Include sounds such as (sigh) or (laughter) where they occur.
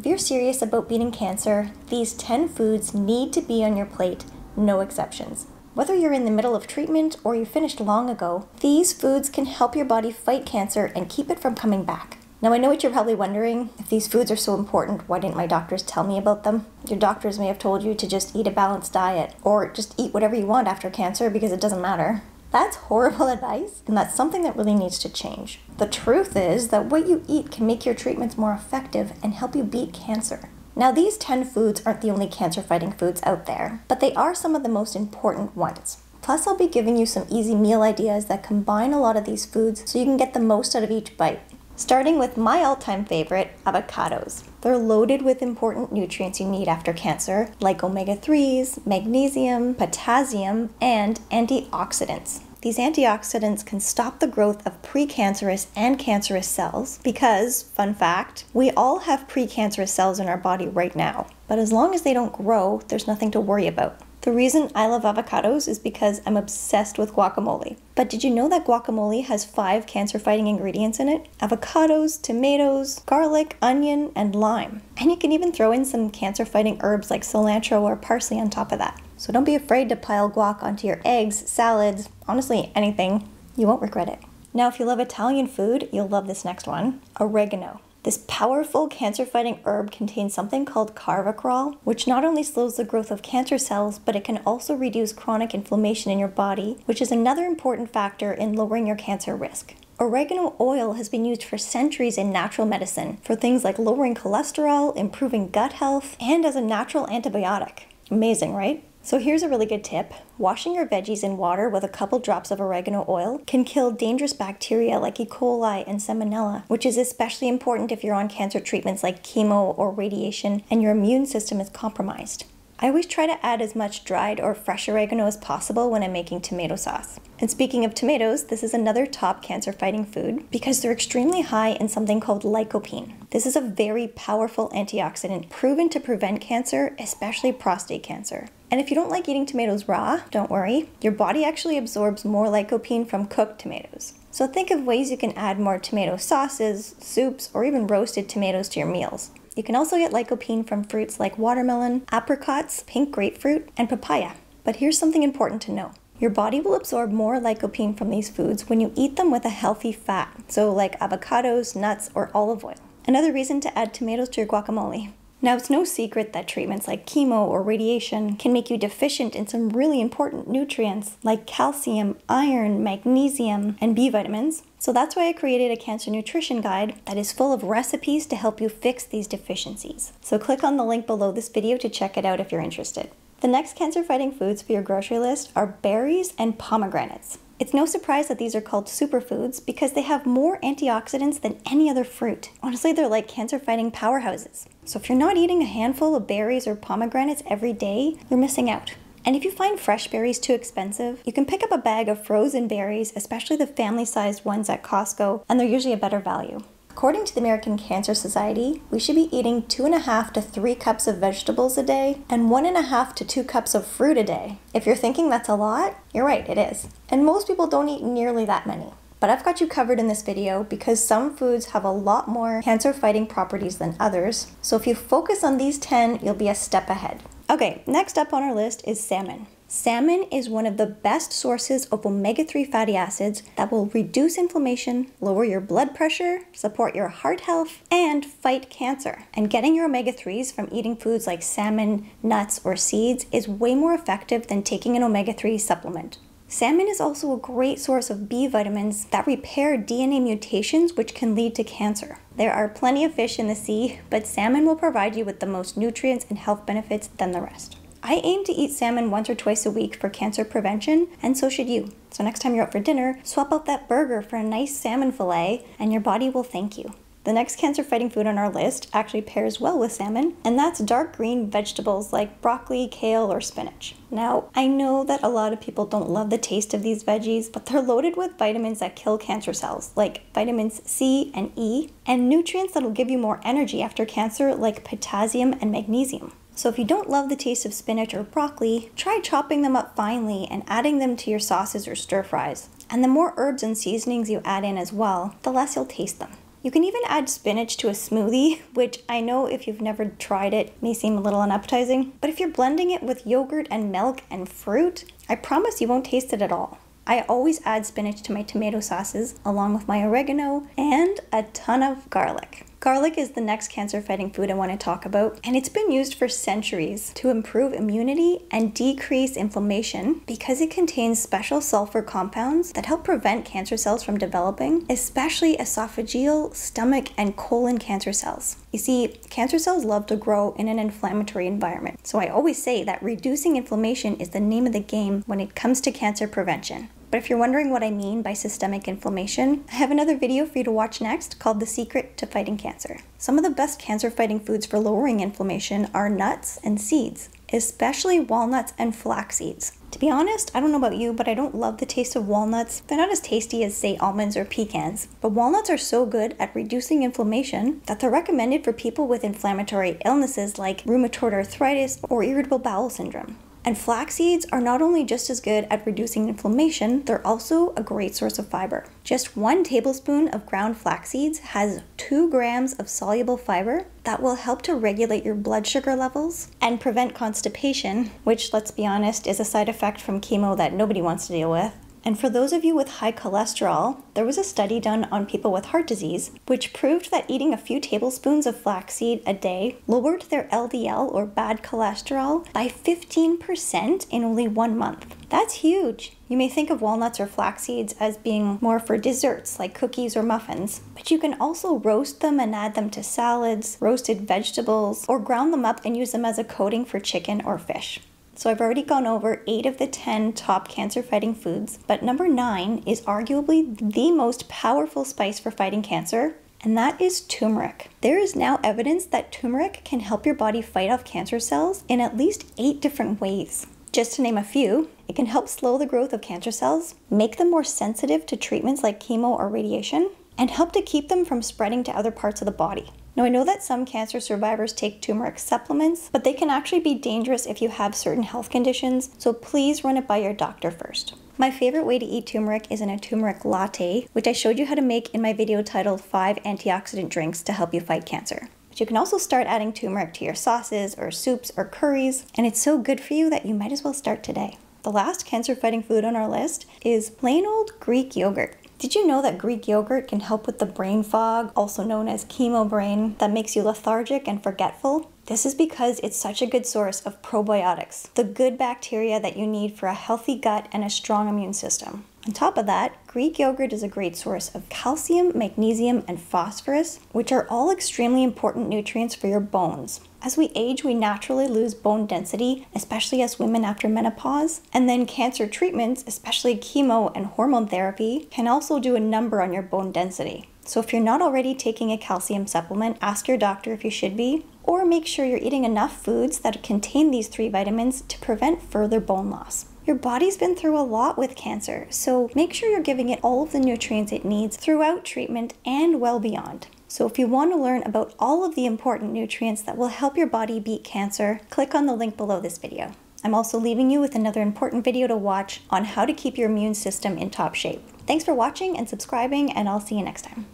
If you're serious about beating cancer, these 10 foods need to be on your plate, no exceptions. Whether you're in the middle of treatment or you finished long ago, these foods can help your body fight cancer and keep it from coming back. Now, I know what you're probably wondering. If these foods are so important, why didn't my doctors tell me about them? Your doctors may have told you to just eat a balanced diet or just eat whatever you want after cancer because it doesn't matter. That's horrible (laughs) advice, and that's something that really needs to change. The truth is that what you eat can make your treatments more effective and help you beat cancer. Now, these 10 foods aren't the only cancer fighting foods out there, but they are some of the most important ones. Plus, I'll be giving you some easy meal ideas that combine a lot of these foods so you can get the most out of each bite. Starting with my all time favorite, avocados. They're loaded with important nutrients you need after cancer, like omega 3s, magnesium, potassium, and antioxidants. These antioxidants can stop the growth of precancerous and cancerous cells because, fun fact, we all have precancerous cells in our body right now. But as long as they don't grow, there's nothing to worry about. The reason I love avocados is because I'm obsessed with guacamole. But did you know that guacamole has five cancer fighting ingredients in it? Avocados, tomatoes, garlic, onion, and lime. And you can even throw in some cancer fighting herbs like cilantro or parsley on top of that. So don't be afraid to pile guac onto your eggs, salads, honestly, anything. You won't regret it. Now, if you love Italian food, you'll love this next one oregano. This powerful cancer fighting herb contains something called carvacrol, which not only slows the growth of cancer cells, but it can also reduce chronic inflammation in your body, which is another important factor in lowering your cancer risk. Oregano oil has been used for centuries in natural medicine for things like lowering cholesterol, improving gut health, and as a natural antibiotic. Amazing, right? So here's a really good tip. Washing your veggies in water with a couple drops of oregano oil can kill dangerous bacteria like E. coli and Salmonella, which is especially important if you're on cancer treatments like chemo or radiation and your immune system is compromised. I always try to add as much dried or fresh oregano as possible when I'm making tomato sauce. And speaking of tomatoes, this is another top cancer fighting food because they're extremely high in something called lycopene. This is a very powerful antioxidant proven to prevent cancer, especially prostate cancer. And if you don't like eating tomatoes raw, don't worry. Your body actually absorbs more lycopene from cooked tomatoes. So think of ways you can add more tomato sauces, soups, or even roasted tomatoes to your meals. You can also get lycopene from fruits like watermelon, apricots, pink grapefruit, and papaya. But here's something important to know. Your body will absorb more lycopene from these foods when you eat them with a healthy fat, so like avocados, nuts, or olive oil. Another reason to add tomatoes to your guacamole. Now, it's no secret that treatments like chemo or radiation can make you deficient in some really important nutrients like calcium, iron, magnesium, and B vitamins. So that's why I created a cancer nutrition guide that is full of recipes to help you fix these deficiencies. So click on the link below this video to check it out if you're interested. The next cancer fighting foods for your grocery list are berries and pomegranates. It's no surprise that these are called superfoods because they have more antioxidants than any other fruit. Honestly, they're like cancer fighting powerhouses. So if you're not eating a handful of berries or pomegranates every day, you're missing out. And if you find fresh berries too expensive, you can pick up a bag of frozen berries, especially the family sized ones at Costco, and they're usually a better value. According to the American Cancer Society, we should be eating two and a half to three cups of vegetables a day and one and a half to two cups of fruit a day. If you're thinking that's a lot, you're right, it is. And most people don't eat nearly that many. But I've got you covered in this video because some foods have a lot more cancer fighting properties than others. So if you focus on these 10, you'll be a step ahead. Okay, next up on our list is salmon. Salmon is one of the best sources of omega 3 fatty acids that will reduce inflammation, lower your blood pressure, support your heart health, and fight cancer. And getting your omega 3s from eating foods like salmon, nuts, or seeds is way more effective than taking an omega 3 supplement. Salmon is also a great source of B vitamins that repair DNA mutations, which can lead to cancer. There are plenty of fish in the sea, but salmon will provide you with the most nutrients and health benefits than the rest. I aim to eat salmon once or twice a week for cancer prevention, and so should you. So next time you're out for dinner, swap out that burger for a nice salmon fillet, and your body will thank you. The next cancer fighting food on our list actually pairs well with salmon, and that's dark green vegetables like broccoli, kale, or spinach. Now, I know that a lot of people don't love the taste of these veggies, but they're loaded with vitamins that kill cancer cells, like vitamins C and E, and nutrients that'll give you more energy after cancer, like potassium and magnesium. So if you don't love the taste of spinach or broccoli, try chopping them up finely and adding them to your sauces or stir fries. And the more herbs and seasonings you add in as well, the less you'll taste them. You can even add spinach to a smoothie, (laughs) which I know if you've never tried it may seem a little unappetizing, but if you're blending it with yogurt and milk and fruit, I promise you won't taste it at all. I always add spinach to my tomato sauces along with my oregano and a ton of garlic. Garlic is the next cancer fighting food I want to talk about, and it's been used for centuries to improve immunity and decrease inflammation because it contains special sulfur compounds that help prevent cancer cells from developing, especially esophageal, stomach, and colon cancer cells. You see, cancer cells love to grow in an inflammatory environment, so I always say that reducing inflammation is the name of the game when it comes to cancer prevention. But if you're wondering what I mean by systemic inflammation, I have another video for you to watch next called The Secret to Fighting Cancer. Some of the best cancer fighting foods for lowering inflammation are nuts and seeds, especially walnuts and flax seeds. To be honest, I don't know about you, but I don't love the taste of walnuts. They're not as tasty as, say, almonds or pecans. But walnuts are so good at reducing inflammation that they're recommended for people with inflammatory illnesses like rheumatoid arthritis or irritable bowel syndrome. And flax seeds are not only just as good at reducing inflammation, they're also a great source of fiber. Just one tablespoon of ground flax seeds has two grams of soluble fiber that will help to regulate your blood sugar levels and prevent constipation, which, let's be honest, is a side effect from chemo that nobody wants to deal with. And for those of you with high cholesterol, there was a study done on people with heart disease which proved that eating a few tablespoons of flaxseed a day lowered their LDL or bad cholesterol by 15% in only one month. That's huge. You may think of walnuts or flax seeds as being more for desserts like cookies or muffins, but you can also roast them and add them to salads, roasted vegetables, or ground them up and use them as a coating for chicken or fish. So I've already gone over eight of the 10 top cancer fighting foods, but number nine is arguably the most powerful spice for fighting cancer, and that is turmeric. There is now evidence that turmeric can help your body fight off cancer cells in at least eight different ways. Just to name a few, it can help slow the growth of cancer cells, make them more sensitive to treatments like chemo or radiation, and help to keep them from spreading to other parts of the body. Now, I know that some cancer survivors take turmeric supplements, but they can actually be dangerous if you have certain health conditions, so please run it by your doctor first. My favorite way to eat turmeric is in a turmeric latte, which I showed you how to make in my video titled 5 Antioxidant Drinks to Help You Fight Cancer. But you can also start adding turmeric to your sauces or soups or curries, and it's so good for you that you might as well start today. The last cancer fighting food on our list is plain old Greek yogurt. Did you know that Greek yogurt can help with the brain fog, also known as chemo brain, that makes you lethargic and forgetful? This is because it's such a good source of probiotics, the good bacteria that you need for a healthy gut and a strong immune system. On top of that, Greek yogurt is a great source of calcium, magnesium, and phosphorus, which are all extremely important nutrients for your bones. As we age, we naturally lose bone density, especially as women after menopause. And then cancer treatments, especially chemo and hormone therapy, can also do a number on your bone density. So if you're not already taking a calcium supplement, ask your doctor if you should be, or make sure you're eating enough foods that contain these three vitamins to prevent further bone loss. Your body's been through a lot with cancer, so make sure you're giving it all of the nutrients it needs throughout treatment and well beyond. So if you want to learn about all of the important nutrients that will help your body beat cancer, click on the link below this video. I'm also leaving you with another important video to watch on how to keep your immune system in top shape. Thanks for watching and subscribing, and I'll see you next time.